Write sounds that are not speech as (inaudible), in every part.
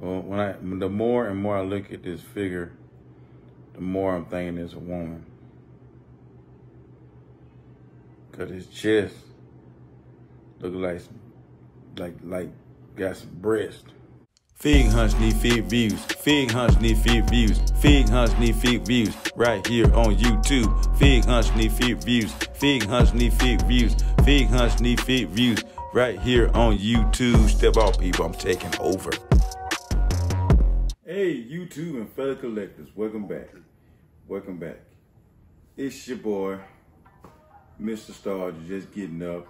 Well, when I the more and more I look at this figure, the more I'm thinking it's a woman. Cause his chest look like like like got some breast. Fig hunts need feed views. Fig hunts need feed views. Fig hunts need feed views. Right here on YouTube. Fig hunts need feed views. Fig hunts need feed views. Fig hunts need feed views. Right here on YouTube. Step off, people. I'm taking over. Hey, YouTube and fellow collectors. Welcome back. Welcome back. It's your boy, Mr. Star, just getting up.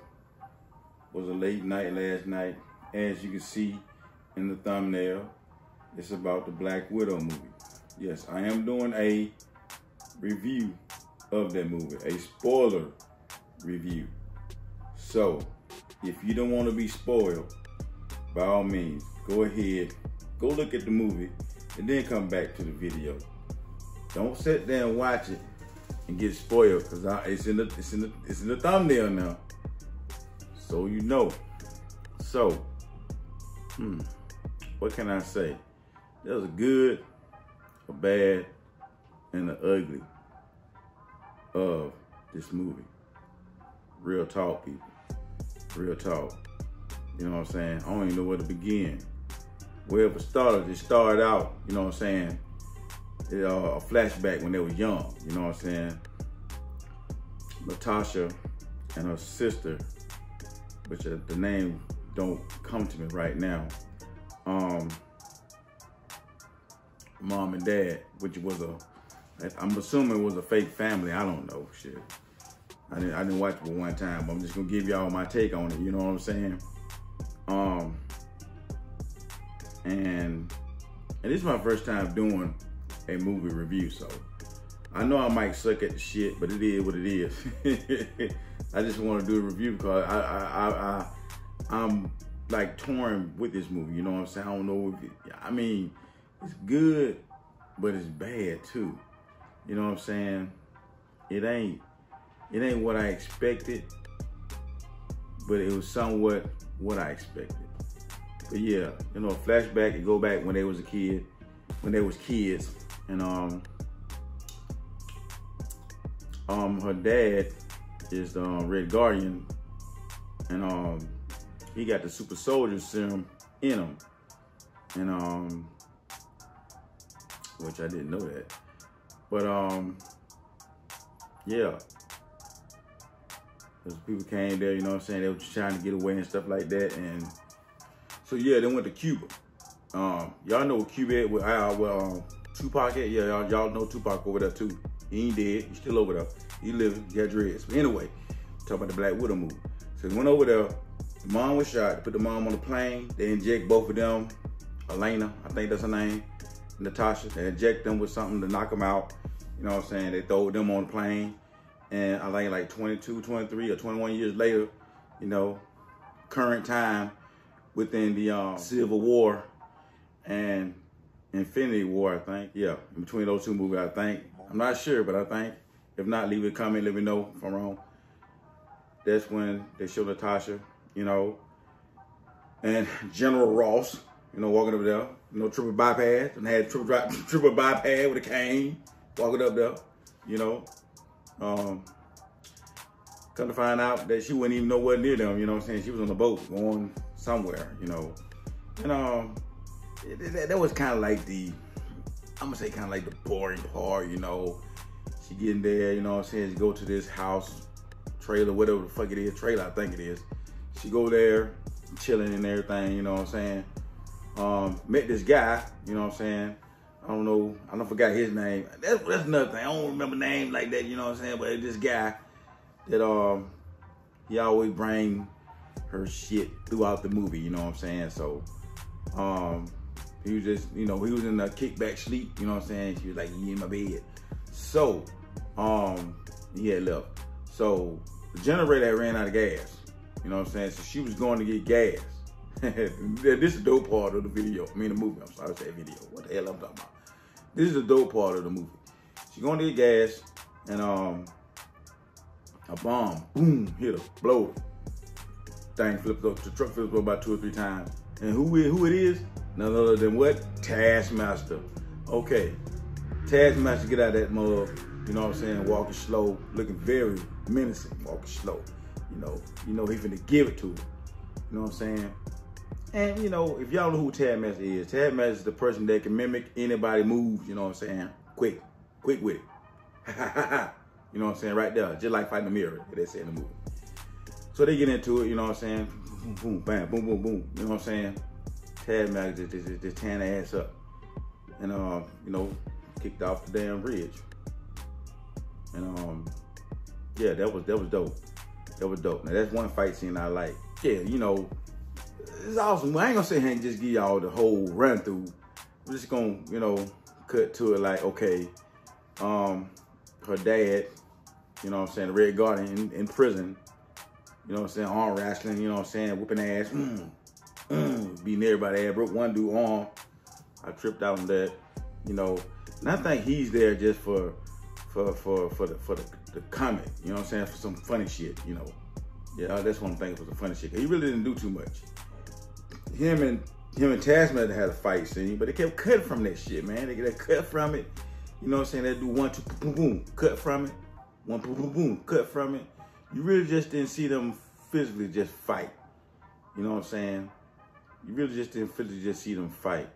Was a late night last night. As you can see in the thumbnail, it's about the Black Widow movie. Yes, I am doing a review of that movie, a spoiler review. So, if you don't want to be spoiled, by all means, go ahead, go look at the movie, and then come back to the video. Don't sit there and watch it and get spoiled because it's in the it's in the it's in the thumbnail now. So you know. So, hmm, what can I say? There's a good, a bad, and an ugly of this movie. Real talk, people. Real talk. You know what I'm saying? I don't even know where to begin. Wherever it started, it started out, you know what I'm saying? It, uh, a flashback when they were young, you know what I'm saying? Natasha and her sister, which uh, the name don't come to me right now. Um, mom and dad, which was a, I'm assuming it was a fake family. I don't know, shit. I didn't, I didn't watch it one time, but I'm just gonna give y'all my take on it. You know what I'm saying? Um, and and this is my first time doing a movie review, so I know I might suck at the shit, but it is what it is. (laughs) I just want to do a review because I, I, I, I, am like torn with this movie. You know what I'm saying? I don't know if it, I mean, it's good, but it's bad too. You know what I'm saying? It ain't, it ain't what I expected, but it was somewhat what I expected. But yeah, you know, flashback and go back when they was a kid, when they was kids, and um, um, her dad is the um, Red Guardian, and um, he got the super soldier serum in him, and um, which I didn't know that, but um, yeah, because people came there, you know what I'm saying, they were just trying to get away and stuff like that, and so yeah, they went to Cuba. Um, y'all know Cuba with uh, well, um, Tupac? Yeah, y'all, y'all know Tupac over there too. He ain't dead. He's still over there. He living. He got dreads. But anyway, talk about the Black Widow movie. So he went over there. The mom was shot. They put the mom on the plane. They inject both of them. Yelena, I think that's her name. Natasha. They inject them with something to knock them out. You know what I'm saying? They throw them on the plane. And I think like 22, 23 or 21 years later, you know, current time, within the um, Civil War and Infinity War, I think. Yeah, in between those two movies, I think. I'm not sure, but I think. If not, leave a comment, let me know if I'm wrong. That's when they show Natasha, you know, and General Ross, you know, walking up there, you know, triple bypass, and had triple, (laughs) triple bypass with a cane, walking up there, you know. Um, come to find out that she wouldn't even know what near them, you know what I'm saying? She was on the boat going somewhere, you know. And um, that, that was kind of like the, I'm gonna say kind of like the boring part, you know. She getting there, you know I'm saying? She go to this house, trailer, whatever the fuck it is, trailer, I think it is. She go there, chilling and everything, you know what I'm saying? Um, met this guy, you know what I'm saying? I don't know, I don't forgot his name. That's, that's another thing. I don't remember name like that, you know what I'm saying? But this guy that um he always bring her shit throughout the movie, you know what I'm saying? So, um, he was just, you know, he was in a kickback sleep, you know what I'm saying? She was like, he in my bed. So, um, he had left. So, the generator ran out of gas, you know what I'm saying? So, she was going to get gas. (laughs) this is the dope part of the video. I mean, the movie. I'm sorry, I said video. What the hell I'm talking about? This is the dope part of the movie. She's going to get gas, and um, a bomb, boom, hit her, blow her thing flips up, the truck flips up about two or three times. And who it, who it is, None other than what? Taskmaster. Okay. Taskmaster get out of that mug, you know what I'm saying, walking slow, looking very menacing, walking slow. You know, you know he finna give it to him. You know what I'm saying? And you know, if y'all know who Taskmaster is, Taskmaster is the person that can mimic anybody moves, you know what I'm saying? Quick, quick with it. (laughs) you know what I'm saying? Right there, just like fighting the mirror, they say in the movie. So they get into it, you know what I'm saying? Boom, boom, bam, boom, boom, boom. You know what I'm saying? Taskmaster just, just, just, just their ass up. And, uh, you know, kicked off the damn bridge. And, um, yeah, that was, that was dope. That was dope. Now, that's one fight scene I like. Yeah, you know, it's awesome. I ain't gonna sit here and just give y'all the whole run through. We're just gonna, you know, cut to it like, okay, um, her dad, you know what I'm saying, the Red Guardian in, in prison, you know what I'm saying, arm wrestling, you know what I'm saying, whooping ass, mm, mm, beating everybody ass, broke one dude arm. I tripped out on that, you know. And I think he's there just for for for for the for the, the comment, you know what I'm saying, for some funny shit, you know. Yeah, that's one thing for some funny shit. He really didn't do too much. Him and him and Taskmaster had a fight scene, but they kept cutting from that shit, man. They get a cut from it. You know what I'm saying? They do one, two, boom, boom, boom, cut from it. One, boom, boom, boom, cut from it. You really just didn't see them physically just fight. You know what I'm saying? You really just didn't physically just see them fight.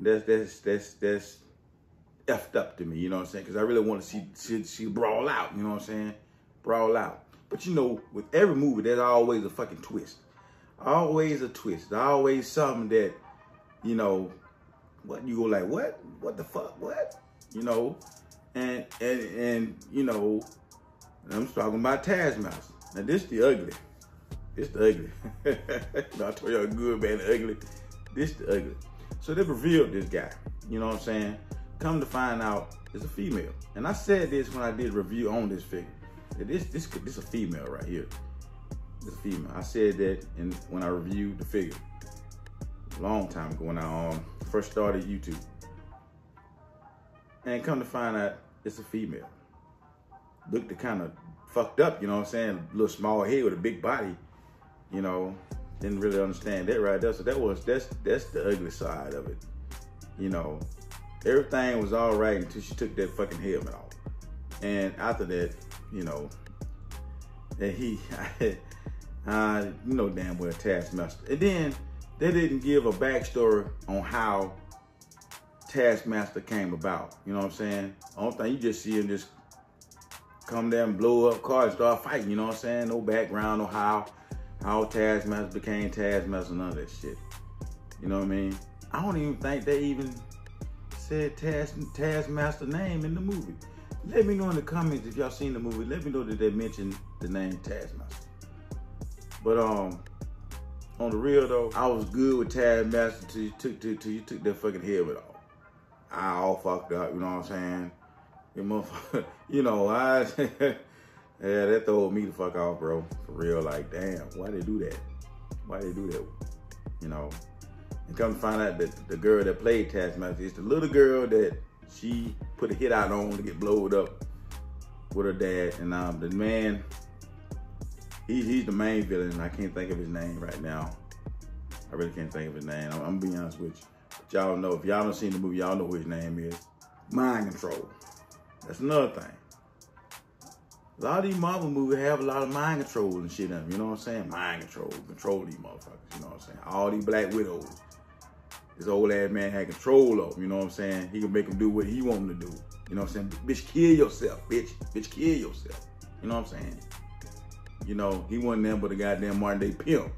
That's that's that's that's effed up to me. You know what I'm saying? Because I really want to see see see brawl out. You know what I'm saying? Brawl out. But you know, with every movie, there's always a fucking twist. Always a twist. Always something that, you know, what you go like, what? What the fuck? What? You know, and and and you know, I'm talking about Taskmaster. Now this the ugly. This the ugly. (laughs) I told y'all good, man, the ugly. This the ugly. So they revealed this guy. You know what I'm saying? Come to find out, it's a female. And I said this when I did review on this figure. That this this this a female right here. This a female. I said that in when I reviewed the figure. A long time ago when I um, first started YouTube. And come to find out it's a female. Looked kind of fucked up, you know what I'm saying? A little small head with a big body, you know. Didn't really understand that right there. So that was that's that's the ugly side of it. You know, everything was all right until she took that fucking helmet off. And after that, you know, that he, (laughs) uh, you know damn well Taskmaster. And then they didn't give a backstory on how Taskmaster came about. You know what I'm saying? Only thing you just see him just come there and blow up cars start fighting. You know what I'm saying? No background, no how how Taskmaster became Taskmaster, none of that shit. You know what I mean? I don't even think they even said Task, Taskmaster name in the movie. Let me know in the comments if y'all seen the movie. Let me know that they mentioned the name Taskmaster. But um, on the real though, I was good with Taskmaster till you took till, till you took that fucking helmet off. I all fucked up, you know what I'm saying? (laughs) You, know, I (laughs) yeah, that threw me the fuck off, bro. For real, like, damn, why they do that? Why they do that? You know, and come to find out that the girl that played Taskmaster is the little girl that she put a hit out on to get blowed up with her dad. And um, the man, he, he's the main villain. I can't think of his name right now. I really can't think of his name. I'm, I'm gonna be honest with you. But y'all know, if y'all don't seen the movie, y'all know who his name is. Mind control. That's another thing. A lot of these Marvel movies have a lot of mind control and shit in them. You know what I'm saying? Mind control. Control these motherfuckers. You know what I'm saying? All these Black Widows. This old ass man had control of them. You know what I'm saying? He can make them do what he want them to do. You know what I'm saying? Bitch, kill yourself, bitch. Bitch, kill yourself. You know what I'm saying? You know, he wasn't there but a goddamn modern day pimp.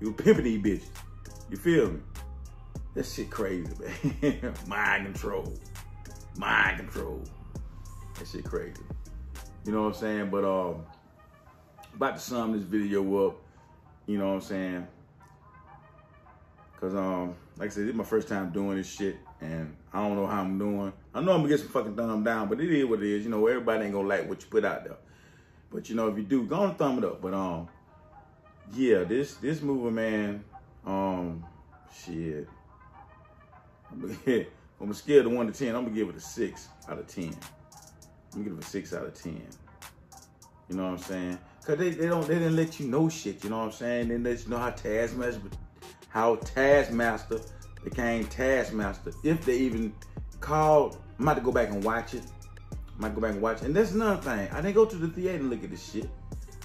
He was pimping these bitches. You feel me? That shit crazy, (laughs) man. Mind control. Mind control. That shit crazy. You know what I'm saying? But um, about to sum this video up. You know what I'm saying? Cause um, like I said, this is my first time doing this shit, and I don't know how I'm doing. I know I'm gonna get some fucking thumb down, but it is what it is. You know, everybody ain't gonna like what you put out there. But you know, if you do, go and thumb it up. But um, yeah, this this movie, man, um, shit. I'm gonna scale of one to ten. I'm gonna give it a six out of ten. I'm gonna give it a six out of ten. You know what I'm saying? Cause they, they don't they didn't let you know shit. You know what I'm saying? They let you know how Taskmaster how Taskmaster became Taskmaster. If they even called, I'm about to go back and watch it. I might go back and watch it. And that's another thing. I didn't go to the theater and look at this shit.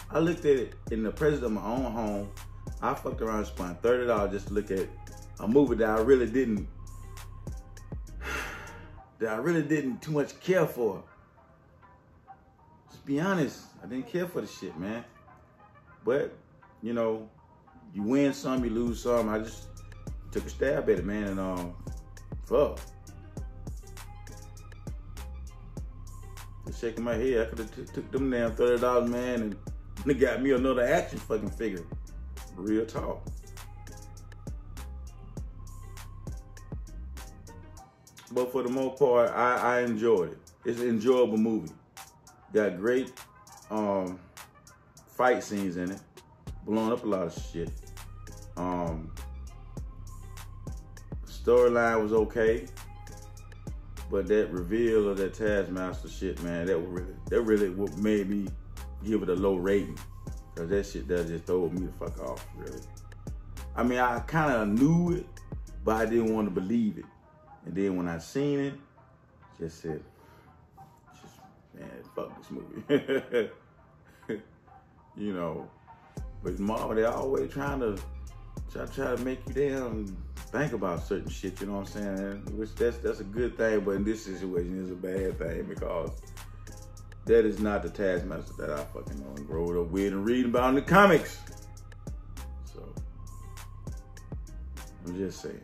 I looked at it in the presence of my own home. I fucked around and spent $30 just to look at a movie that I really didn't (sighs) that I really didn't too much care for. Just be honest, I didn't care for the shit, man. But, you know, you win some, you lose some. I just took a stab at it, man, and um, fuck. Just shaking my head. I could have took them damn thirty dollars, man, and they got me another action fucking figure. Real talk. But for the most part, I, I enjoyed it. It's an enjoyable movie. Got great um, fight scenes in it. Blowing up a lot of shit. Um, storyline was okay, but that reveal of that Taskmaster shit, man, that really, that really what made me give it a low rating. Cause that shit does just throw me the fuck off, really. I mean, I kind of knew it, but I didn't want to believe it. And then when I seen it, just said, man, fuck this movie. (laughs) you know, but Marvel, they always trying to try, try to make you damn think about certain shit, you know what I'm saying? Which that's that's a good thing, but in this situation it's a bad thing because that is not the Taskmaster that I fucking know and grow up with and read about in the comics. So I'm just saying.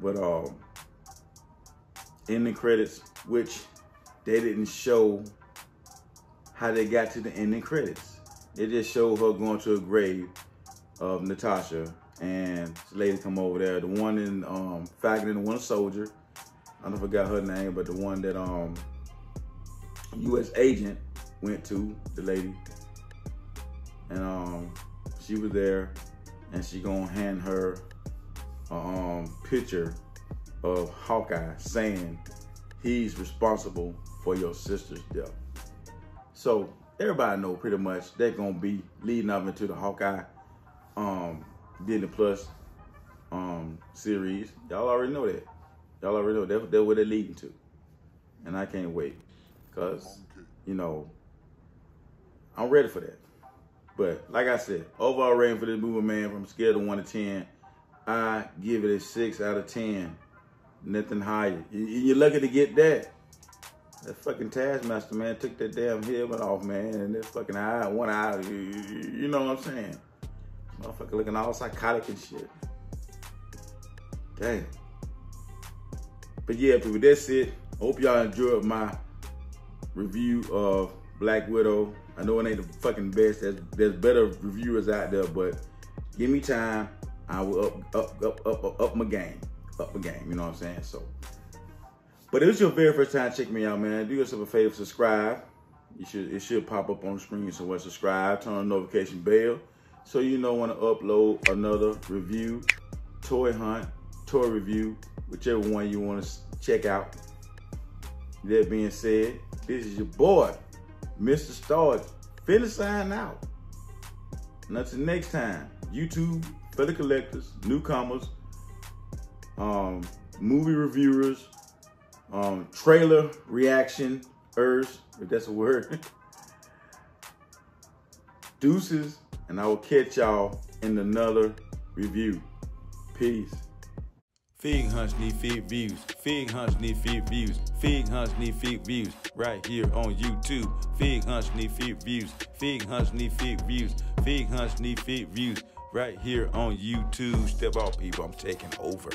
But um in the credits, which they didn't show how they got to the ending credits. It just showed her going to a grave of Natasha and this lady come over there. The one in um, and the one soldier. I don't forgot her name, but the one that um U.S. agent went to the lady, and um she was there, and she gonna hand her a um picture of Hawkeye saying he's responsible for your sister's death. So everybody know pretty much they're gonna be leading up into the Hawkeye um Disney Plus um series. Y'all already know that. Y'all already know that that's what they're leading to. And I can't wait. Cause, you know, I'm ready for that. But like I said, overall rating for this movie, man, from scale of one to ten, I give it a six out of ten. Nothing higher. You're lucky to get that. That fucking Taskmaster, man, took that damn helmet off, man, and that fucking eye, one eye, you know what I'm saying? Motherfucker looking all psychotic and shit. Damn. But yeah, people, that's it. Hope y'all enjoyed my review of Black Widow. I know it ain't the fucking best. There's, there's better reviewers out there, but give me time. I will up, up, up, up, up, up my game. Up my game, you know what I'm saying? So, but if it's your very first time checking me out, man, do yourself a favor, subscribe. You should it should pop up on the screen. So what subscribe, turn on the notification bell so you know when to upload another review, toy hunt, toy review, whichever one you want to check out. That being said, this is your boy, Mr. Stargell, finna sign out. And until next time, YouTube for the collectors, newcomers, um, movie reviewers, um, trailer reaction, ers, if that's a word. (laughs) Deuces and I will catch y'all in another review. Peace. Fig hunts need feed views. Fig hunts need feed views. Fig hunts need feed views. Right here on YouTube. Fig hunts need feed views. Fig hunts need feed views. Fig hunts need feed views. Right here on YouTube. Step out, people. I'm taking over.